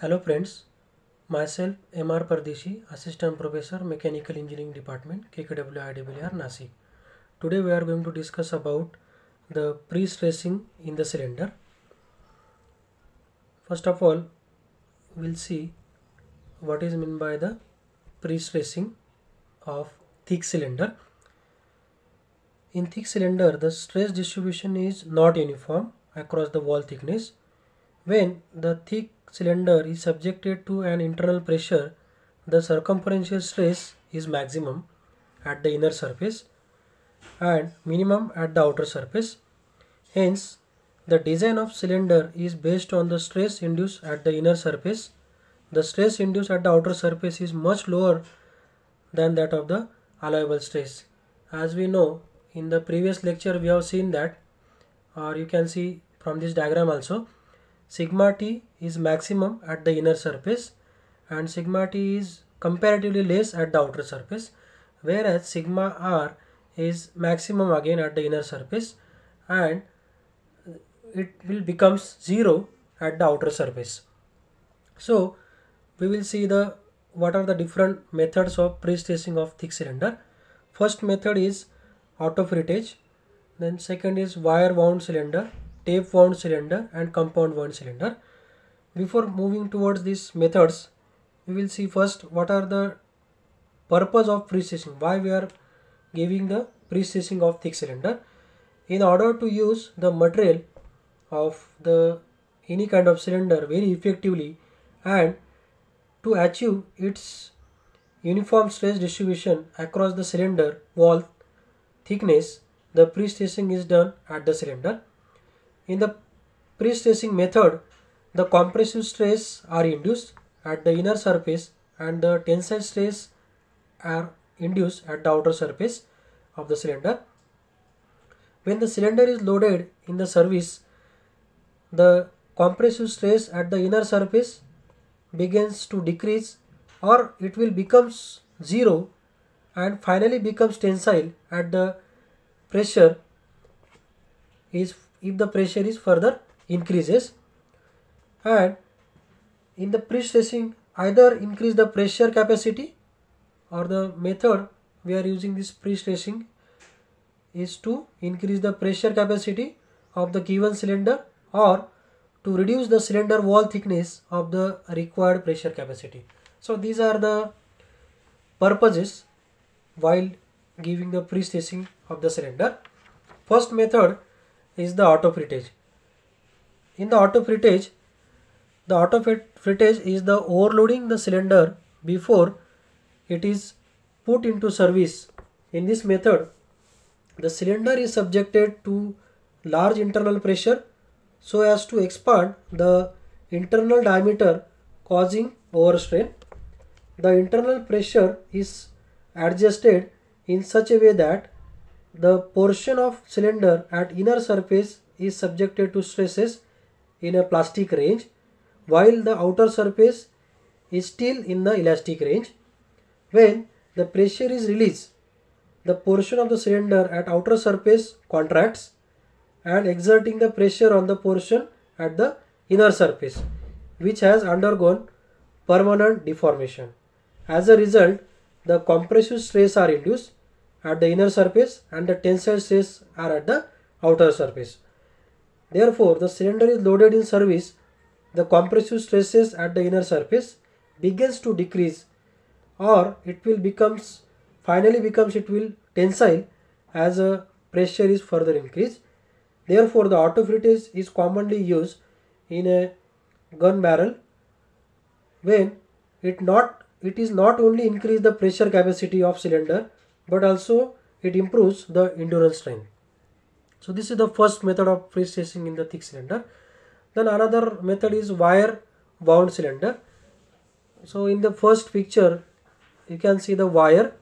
Hello friends, myself M.R. Pardeshi, Assistant Professor Mechanical Engineering Department, KKW IWR Nasik. Today we are going to discuss about the pre-stressing in the cylinder. First of all, we'll see what is meant by the pre-stressing of thick cylinder. In thick cylinder, the stress distribution is not uniform across the wall thickness. When the thick cylinder is subjected to an internal pressure, the circumferential stress is maximum at the inner surface and minimum at the outer surface. Hence, the design of cylinder is based on the stress induced at the inner surface. The stress induced at the outer surface is much lower than that of the allowable stress. As we know, in the previous lecture we have seen that or you can see from this diagram also sigma t is maximum at the inner surface and sigma t is comparatively less at the outer surface whereas sigma r is maximum again at the inner surface and it will becomes 0 at the outer surface. So we will see the what are the different methods of pre-stressing of thick cylinder. First method is autofrettage then second is wire wound cylinder tape wound cylinder and compound wound cylinder before moving towards these methods we will see first what are the purpose of pre-stressing why we are giving the pre-stressing of thick cylinder in order to use the material of the any kind of cylinder very effectively and to achieve its uniform stress distribution across the cylinder wall thickness the pre-stressing is done at the cylinder. In the pre-stressing method, the compressive stress are induced at the inner surface and the tensile stress are induced at the outer surface of the cylinder. When the cylinder is loaded in the service, the compressive stress at the inner surface begins to decrease or it will becomes zero and finally becomes tensile at the pressure is if the pressure is further increases and in the pre-stressing either increase the pressure capacity or the method we are using this pre-stressing is to increase the pressure capacity of the given cylinder or to reduce the cylinder wall thickness of the required pressure capacity. So these are the purposes while giving the pre-stressing of the cylinder. First method is the autofrettage. In the autofrettage, the autofrettage is the overloading the cylinder before it is put into service. In this method, the cylinder is subjected to large internal pressure so as to expand the internal diameter causing overstrain. The internal pressure is adjusted in such a way that the portion of cylinder at inner surface is subjected to stresses in a plastic range while the outer surface is still in the elastic range. When the pressure is released, the portion of the cylinder at outer surface contracts and exerting the pressure on the portion at the inner surface which has undergone permanent deformation. As a result, the compressive stress are induced at the inner surface and the tensile stress are at the outer surface. Therefore, the cylinder is loaded in service, the compressive stresses at the inner surface begins to decrease or it will becomes finally becomes it will tensile as a pressure is further increased. Therefore, the autofrettage is commonly used in a gun barrel when it not it is not only increase the pressure capacity of cylinder but also it improves the endurance strength. So this is the first method of pre-stressing in the thick cylinder. Then another method is wire wound cylinder. So in the first picture you can see the wire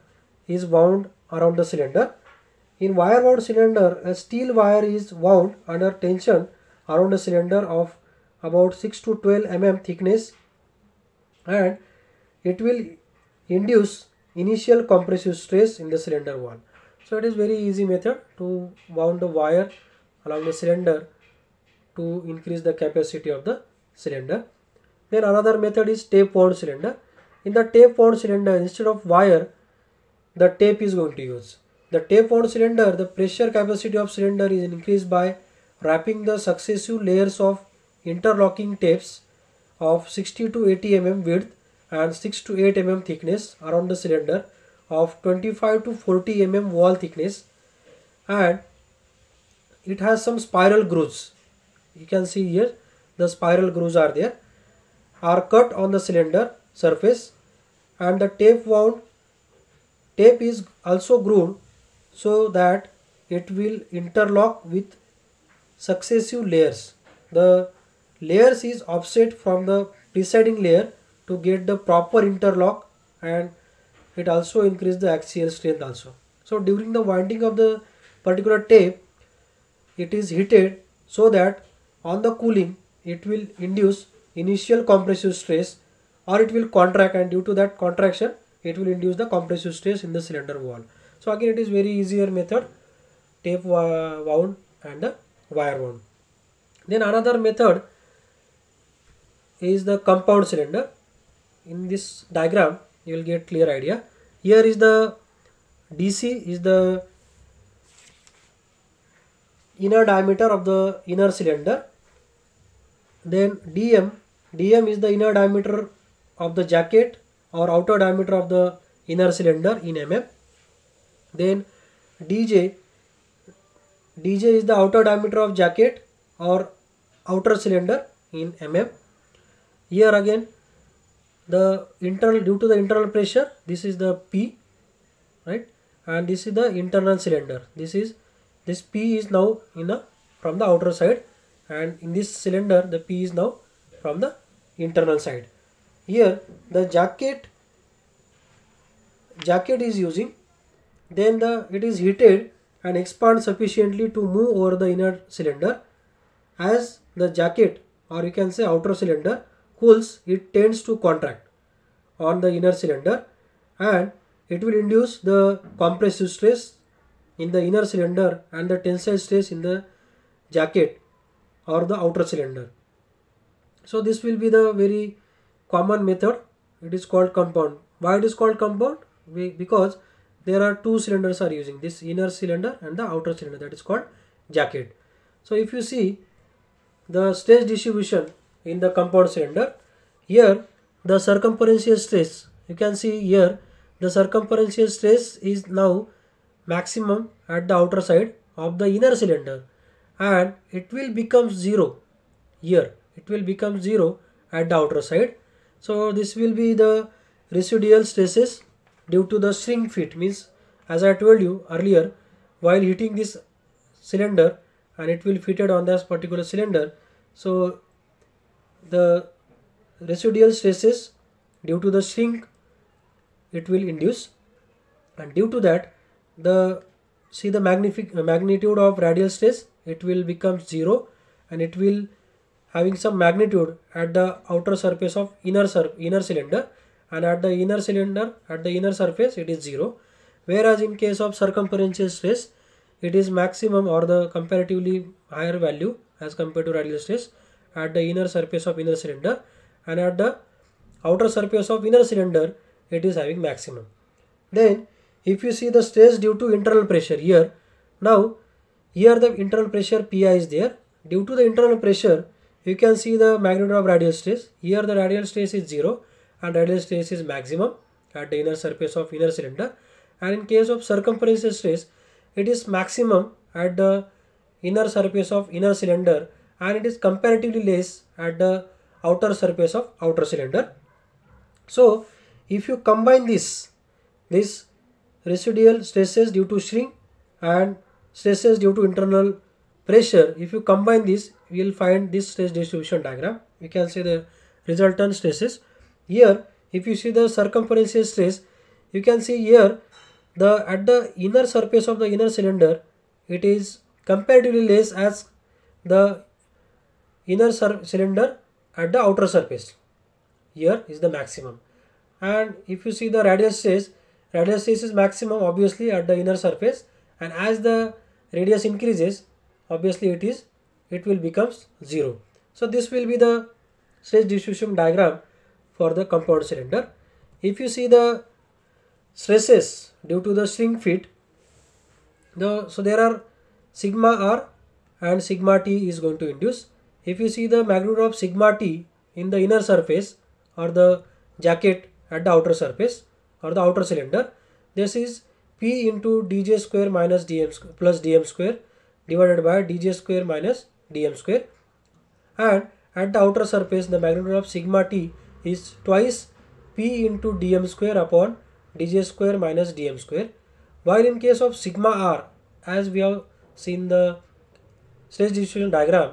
is wound around the cylinder. In wire wound cylinder a steel wire is wound under tension around a cylinder of about 6 to 12 mm thickness and it will induce initial compressive stress in the cylinder wall. So it is very easy method to wound the wire along the cylinder to increase the capacity of the cylinder. then another method is tape wound cylinder. In the tape wound cylinder instead of wire the tape is going to use. The tape wound cylinder the pressure capacity of cylinder is increased by wrapping the successive layers of interlocking tapes of 60 to 80 mm width and 6 to 8 mm thickness around the cylinder of 25 to 40 mm wall thickness. And it has some spiral grooves you can see here the spiral grooves are there. Are cut on the cylinder surface and the tape wound tape is also grooved so that it will interlock with successive layers. The layers is offset from the preceding layer to get the proper interlock and it also increase the axial strength also. So during the winding of the particular tape it is heated so that on the cooling it will induce initial compressive stress or it will contract and due to that contraction it will induce the compressive stress in the cylinder wall. So again it is very easier method tape wound and the wire wound. Then another method is the compound cylinder. In this diagram you will get clear idea. Here is the DC is the inner diameter of the inner cylinder then DM DM is the inner diameter of the jacket or outer diameter of the inner cylinder in mm then DJ DJ is the outer diameter of jacket or outer cylinder in mm here again the internal due to the internal pressure this is the P right? And this is the internal cylinder. This is this P is now in a from the outer side and in this cylinder the P is now from the internal side. Here the jacket jacket is using then the it is heated and expand sufficiently to move over the inner cylinder. As the jacket or you can say outer cylinder cools, it tends to contract on the inner cylinder and it will induce the compressive stress in the inner cylinder and the tensile stress in the jacket or the outer cylinder. So this will be the very common method. It is called compound. Why it is called compound? We, because there are two cylinders are using this inner cylinder and the outer cylinder that is called jacket. So if you see the stress distribution in the compound cylinder. Here the circumferential stress you can see here the circumferential stress is now maximum at the outer side of the inner cylinder and it will become zero here. It will become zero at the outer side. So this will be the residual stresses due to the shrink fit. Means as I told you earlier while heating this cylinder and it will fitted on this particular cylinder so the residual stresses due to the shrink it will induce. And due to that the see the magnitude of radial stress it will become zero and it will having some magnitude at the outer surface of inner inner cylinder and at the inner cylinder at the inner surface it is zero whereas in case of circumferential stress it is maximum or the comparatively higher value as compared to radial stress at the inner surface of inner cylinder and at the outer surface of inner cylinder it is having maximum. Then if you see the stress due to internal pressure here now here the internal pressure Pi is there. Due to the internal pressure you can see the magnitude of radial stress. Here the radial stress is 0 and radial stress is maximum at the inner surface of inner cylinder. And in case of circumferential stress it is maximum at the inner surface of inner cylinder and it is comparatively less at the outer surface of outer cylinder. So if you combine this, this residual stresses due to shrink and stresses due to internal pressure, if you combine this, you will find this stress distribution diagram. You can see the resultant stresses. Here, if you see the circumferential stress, you can see here the at the inner surface of the inner cylinder, it is comparatively less as the inner cylinder at the outer surface. Here is the maximum. And if you see the radial stress, radial stress is maximum obviously at the inner surface and as the radius increases obviously it is it will becomes 0. So this will be the stress distribution diagram for the compound cylinder. If you see the stresses due to the shrink fit, the so there are sigma r and sigma t is going to induce. If you see the magnitude of sigma t in the inner surface or the jacket at the outer surface or the outer cylinder, this is P into dj square minus dm plus dm square divided by dj square minus dm square. And at the outer surface the magnitude of sigma t is twice p into dm square upon dj square minus dm square. While in case of sigma r as we have seen the stress distribution diagram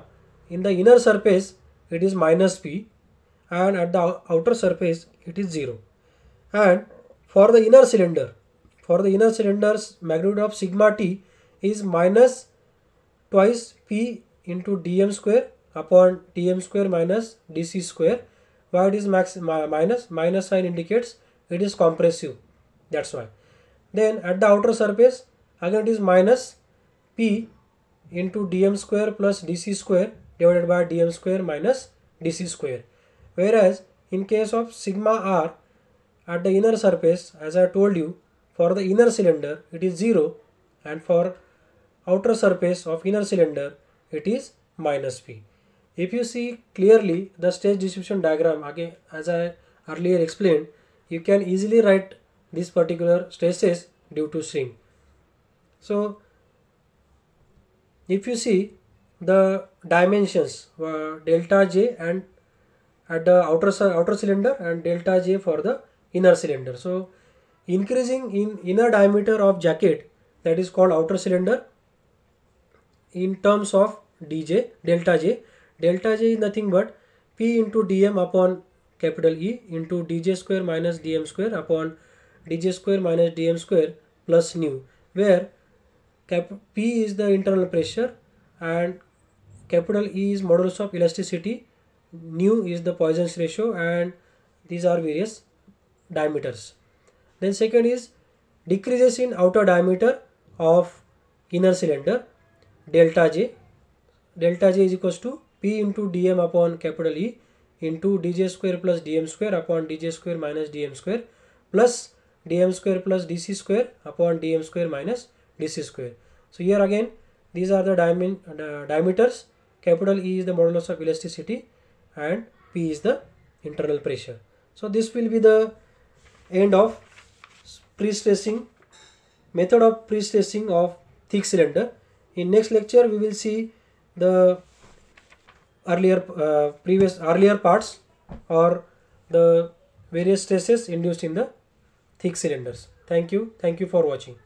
in the inner surface it is minus p and at the outer surface it is 0 and for the inner cylinder for the inner cylinder's magnitude of sigma t is minus twice p into dm square upon dm square minus dc square. Why it is max minus? Minus sign indicates it is compressive. That's why. Then at the outer surface again it is minus p into dm square plus dc square divided by dm square minus dc square. Whereas in case of sigma r at the inner surface as I told you for the inner cylinder it is 0 and for outer surface of inner cylinder it is minus p. If you see clearly the stress distribution diagram again as I earlier explained you can easily write this particular stresses due to shrink. So if you see the dimensions uh, delta j and at the outer outer cylinder and delta j for the inner cylinder. So increasing in inner diameter of jacket that is called outer cylinder in terms of dj delta j delta j is nothing but p into dm upon capital E into dj square minus dm square upon dj square minus dm square plus nu where cap p is the internal pressure and capital E is modulus of elasticity nu is the Poisson's ratio and these are various diameters. Then second is decreases in outer diameter of inner cylinder delta J. Delta J is equals to P into dm upon capital E into dj square plus dm square upon dj square minus dm square plus dm square plus dc square upon dm square minus dc square. So here again these are the diam diameters capital E is the modulus of elasticity and P is the internal pressure. So this will be the end of pre-stressing method of pre-stressing of thick cylinder. In next lecture we will see the earlier uh, previous earlier parts or the various stresses induced in the thick cylinders. Thank you. Thank you for watching.